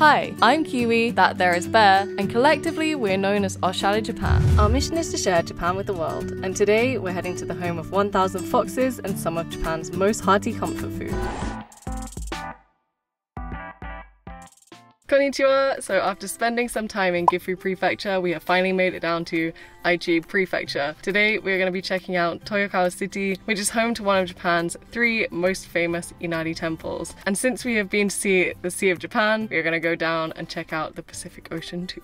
Hi, I'm Kiwi, that there is Bear, and collectively we're known as Oshare Japan. Our mission is to share Japan with the world, and today we're heading to the home of 1000 foxes and some of Japan's most hearty comfort food. Konnichiwa! So after spending some time in Gifu Prefecture, we have finally made it down to Aichi Prefecture. Today we're going to be checking out Toyokawa City, which is home to one of Japan's three most famous Inari temples. And since we have been to see the Sea of Japan, we're going to go down and check out the Pacific Ocean too.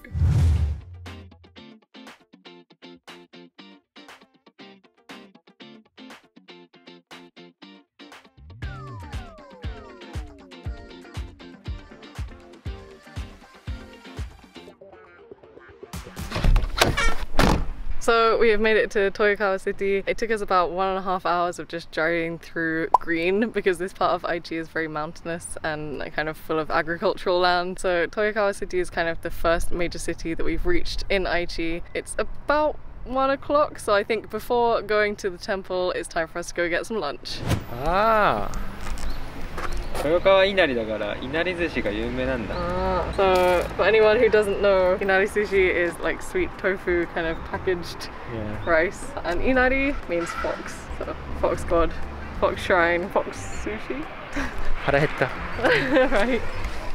So we have made it to Toyokawa City. It took us about one and a half hours of just driving through green because this part of Aichi is very mountainous and kind of full of agricultural land. So Toyokawa City is kind of the first major city that we've reached in Aichi. It's about one o'clock so I think before going to the temple it's time for us to go get some lunch. Ah. 豊川稲荷だから稲荷寿司が有名なんだ。Ah, so for anyone who doesn't know, inari sushi is like sweet tofu kind of packaged Yeah. rice, and inari means fox, so fox god, fox shrine, fox sushi. 腹減った。 right?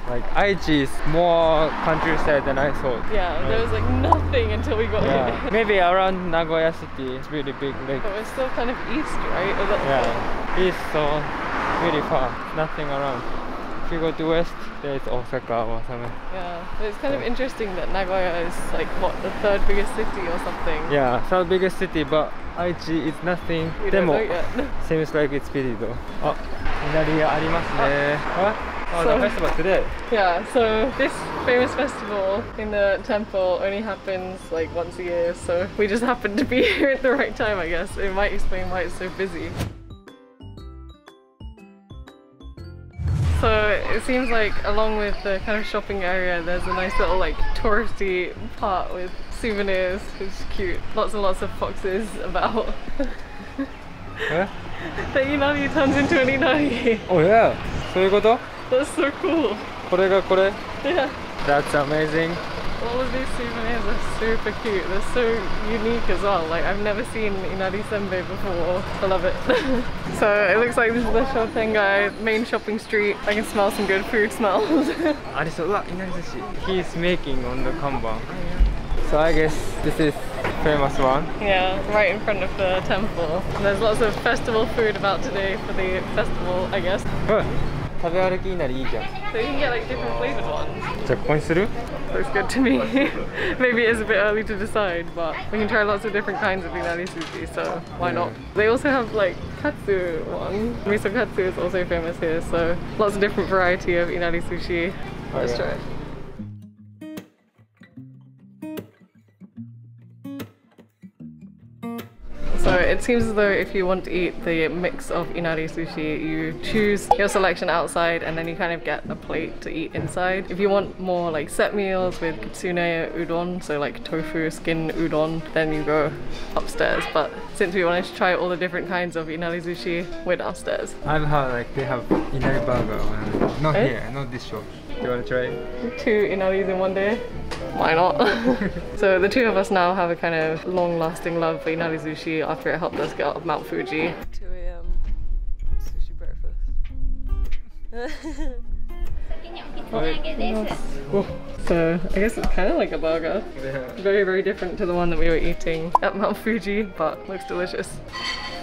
Like Aichi is more countryside than I thought. Yeah, there was like nothing until we got Yeah. here. Maybe around Nagoya city it's really big like But we're still kind of east, right? Or that's- yeah. East so really far. Nothing around. If you go to west there's Osaka or something. Yeah, but it's kind of interesting that Nagoya is like what the third biggest city or something. Yeah, third biggest city but Aichi is nothing. We don't know でも yet. seems like it's busy though. あ、稲荷ありますね。あ、oh, So- the festival today. Yeah, so this famous festival in the temple only happens like once a year, so we just happened to be here at the right time, I guess. It might explain why it's so busy. So it seems like along with the kind of shopping area, there's a nice little like touristy part with souvenirs, which is cute. Lots and lots of foxes about. え the inari turns into an inari. Oh yeah. そういうこと？ That's so cool. これがこれ Yeah. That's amazing. all of these souvenirs are super cute. They're so unique as well. Like I've never seen Inari Sembe before. I love it. so it looks like this is the shopping guy, main shopping street. I can smell some good food smells. He's making on the kanban. Oh, so I guess this is famous one. Yeah, right in front of the temple. There's lots of festival food about today for the festival, I guess. Oh. 食べ歩きいなりいいじゃん。 So you can get like different flavored ones. じゃあここにする？ Looks good to me. Maybe it is a bit early to decide, but we can try lots of different kinds of inari sushi, so why not? They also have like katsu one. Miso katsu is also famous here, so lots of different variety of inari sushi. Let's Okay. try. So it seems as though if you want to eat the mix of inari sushi, you choose your selection outside and then you kind of get a plate to eat inside. If you want more like set meals with kitsune udon, so like tofu skin udon, then you go upstairs. But since we wanted to try all the different kinds of inari sushi, we're downstairs. I've heard like they have inari burger. Not Eh? here, not this shop. Do you wanna try? Two inaris in one day. Why not? so the two of us now have a kind of long-lasting love for inari sushi after it helped us get out of Mount Fuji. 2 a.m. sushi breakfast. So I guess it's kind of like a burger. Yeah. Very, very different to the one that we were eating at Mount Fuji, but looks delicious.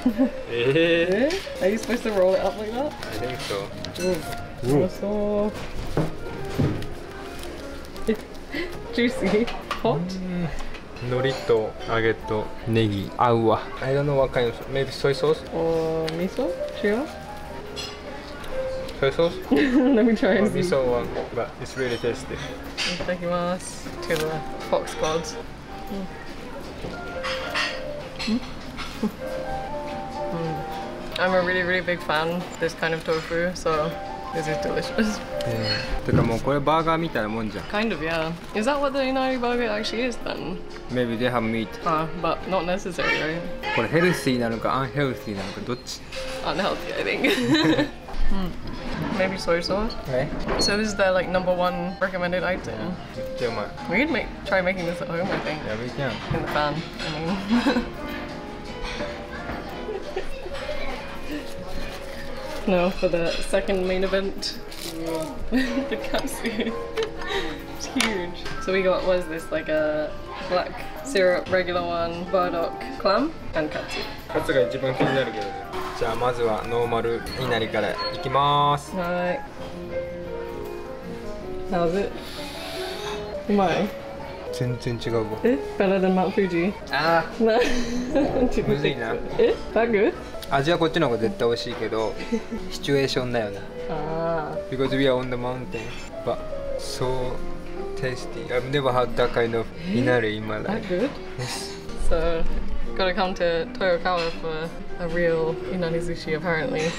Are you supposed to roll it up like that? I think so. Oh, so juicy. Hot? Mm, Nori to aged to negi. Ow. I don't know what kind of maybe soy sauce or miso. Sure. Soy sauce? Let me try and. Miso one, but it's really tasty. Itadakimasu to the fox gods. Mm. mm. I'm a really really big fan of this kind of tofu, so this is delicious. Yeah. kind of, yeah. Is that what the Inari burger actually is then? Maybe they have meat. Uh, but not necessary, right? これヘルシーなのかアンヘルシーなのかどっち Unhealthy, Unhealthy, I think. mm. Maybe soy sauce? Okay. So this is their like number one recommended item. We could make, try making this at home, I think. Yeah, we can. In the pan, I mean. no, for the second main event. the katsu. it's huge. So we got what is this like a black syrup regular one, burdock clam and katsu. カツが一番気になるけどじゃあまずはノーマルいなりからいきます Right. How's it? My. 全然違うわ Eh? Better than Mount Fuji. あ No. Didn't Was it think now? so. Eh? That good? あ味はこっちの方が絶対美味しいけどシチュエーションだよな Ah. because we are on the mountain but so tasty I've never had that kind of inari in my That life good? yes. So, gotta come to Toyokawa for a real inani sushi apparently.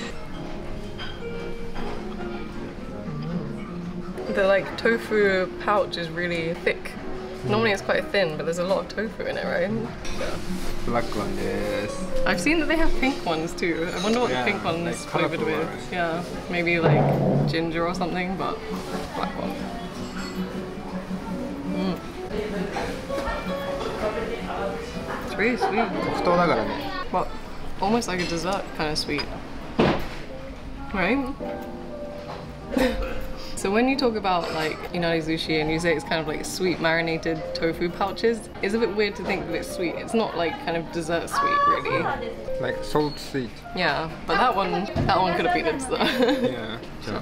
The like tofu pouch is really thick. Normally it's quite thin, but there's a lot of tofu in it, right? Yeah. Black one, yes. I've seen that they have pink ones too. I wonder what yeah, the pink one like is flavored with. Right? Yeah, maybe like ginger or something, but black one. Mm. It's really sweet. But almost like a dessert kind of sweet. Right? So when you talk about like Inari sushi and you say it's kind of like sweet marinated tofu pouches, it's a bit weird to think that it's sweet. It's not like kind of dessert sweet really. Like salt sweet. Yeah, but that one, that one could have been a dessert. yeah.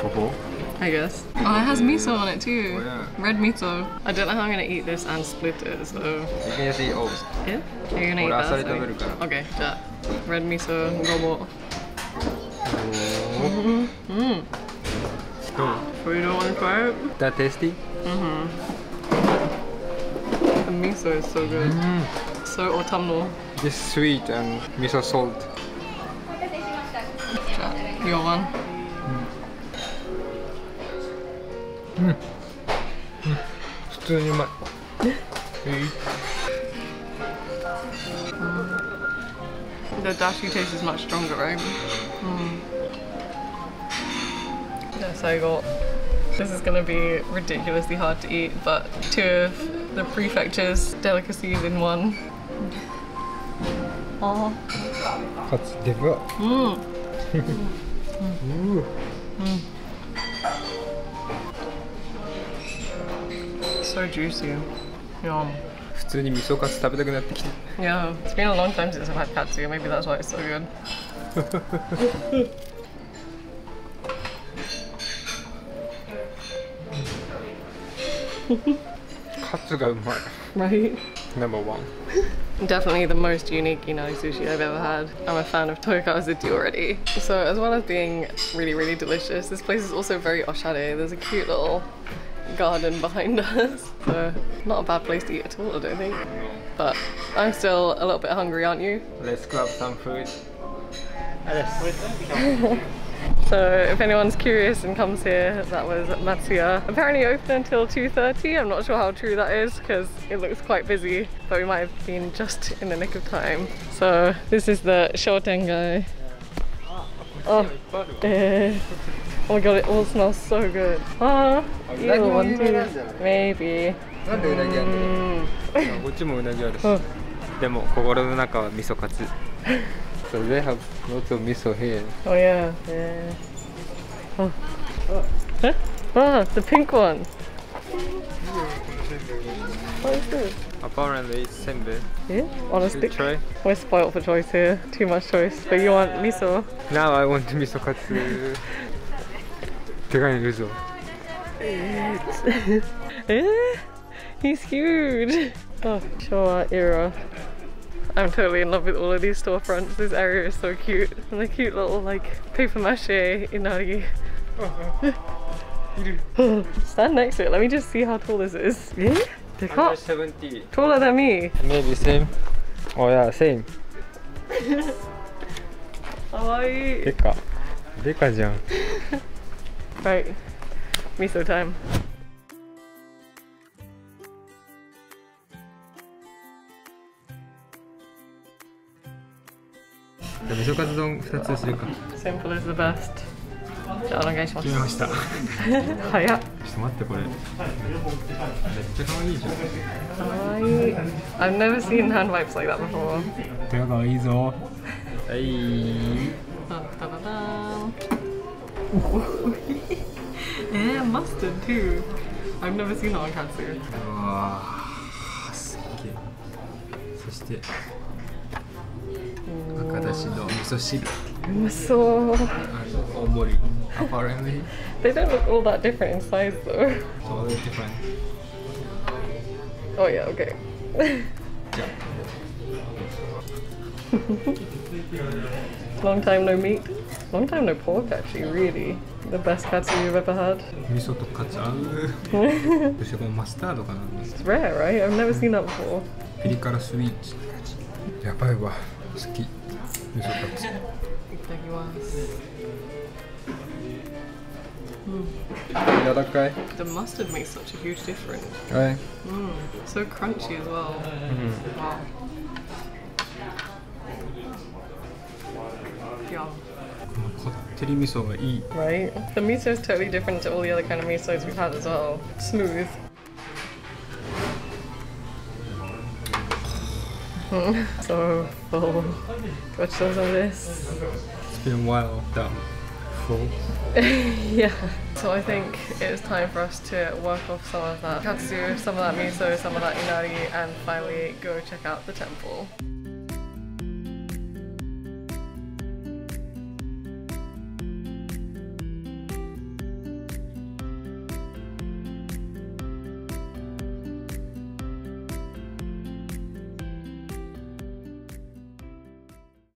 So. I guess. Oh, it has miso on it too. Oh, yeah. Red miso. I don't know how I'm gonna eat this and split it, so... You can just eat oats. Yeah? you gonna eat that? So... Okay, yeah. Red miso, gobo. Oh. -hmm. Mm. う So you don't want to try it? That tasty? The miso is so good. So autumnal. This sweet and miso salt じゃあ Your one. 普通にうまい The dashi taste is much stronger, right? Mm. Yes, I got. This is gonna be ridiculously hard to eat, but two of the prefecture's delicacies in one. Oh. カツでかっ Mm. うわ So juicy. Yum. 普通に味噌カツ食べたくなってきて Yeah, it's been a long time since I've had katsu. Maybe that's why it's so good. カツがうまい Right? Number one Definitely the most unique inari sushi I've ever had. I'm a fan of Toyokawa City already. So as well as being really, really delicious, this place is also very oshare. There's a cute little garden behind us. So not a bad place to eat at all, I don't think. But I'm still a little bit hungry, aren't you? Let's grab some food So if anyone's curious and comes here, that was Matsuya. Apparently open until 2.30. I'm not sure how true that is because it looks quite busy, but we might have been just in the nick of time. So this is the Shotengai. Oh, eh. oh my god, it all smells so good. Ah, you unagi wantも有名なんじゃない to? Maybe. なんでうなぎあんの Mm. こっちもうなぎあるしうんでも心の中は味噌カツ So they have lots of miso here. Oh yeah, yeah. Oh. Huh? Ah, the pink one. What is this? Apparently it's senbei. Yeah? Honestly. a? Try? We're spoiled for choice here. Too much choice. But you want miso? Now I want miso katsu. Degan yuzu. eh? He's huge! Oh, Showa era. I'm totally in love with all of these storefronts. This area is so cute. And the cute little like paper mache inari. Stand next to it. Let me just see how tall this is. Yeah? They can't. 170 Taller than me. Maybe same Oh yeah same かわいいでかでかじゃん Right. Miso time. じゃあ味噌カツ二つするか。じゃあお願いします。早っ。ちょっと待ってこれ。めっちゃ可愛いじゃん。可愛い,い。I've never seen hand wipes like that before。手がいいぞ。は。え、マスタード。I've never seen hand wipes。わあ、すげえ。そして。赤だしの味噌汁うまそうあの大盛り apparently They don't look all that different in size though totally different Oh yeah, okay じゃ Long time no meat Long time no pork actually, really The best katsu you've ever had あ味噌とカツ合うそしてこのマスタードかな It's rare, right? I've never seen that before ピリ辛スイーツやばいわ好き味噌カツ いただきます柔らかい The mustard makes such a huge difference. はい Mm, so crunchy as well. Wow. Yum. このこってり味噌がいい Right? The miso is totally different to all the other kind of misos we've had as well. Smooth. so full. Got of this. It's been a while that full yeah. So I think it is time for us to work off some of that katsu, some of that miso, some of that inari, and finally go check out the temple.